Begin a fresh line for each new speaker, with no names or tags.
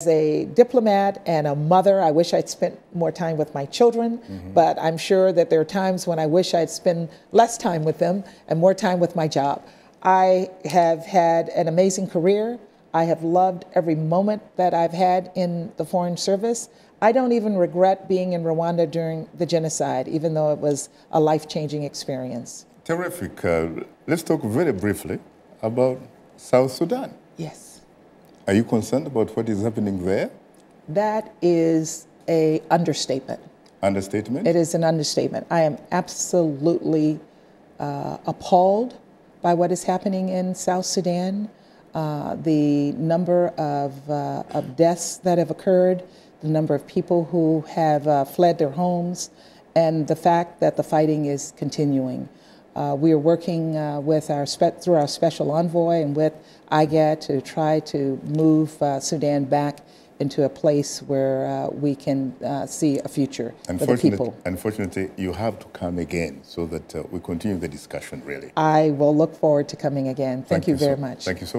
As a diplomat and a mother, I wish I'd spent more time with my children, mm-hmm. but I'm sure that there are times when I wish I'd spend less time with them and more time with my job. I have had an amazing career. I have loved every moment that I've had in the Foreign Service. I don't even regret being in Rwanda during the genocide, even though it was a life changing experience.
Terrific. Uh, let's talk very briefly about South Sudan.
Yes.
Are you concerned about what is happening there?
That is a understatement.
Understatement?
It is an understatement. I am absolutely uh, appalled by what is happening in South Sudan. Uh, the number of, uh, of deaths that have occurred, the number of people who have uh, fled their homes, and the fact that the fighting is continuing. Uh, we are working uh, with our through our special envoy and with IGAD to try to move uh, Sudan back into a place where uh, we can uh, see a future for the people.
Unfortunately, you have to come again so that uh, we continue the discussion, really.
I will look forward to coming again. Thank, Thank you, you, very much.
Thank you so much.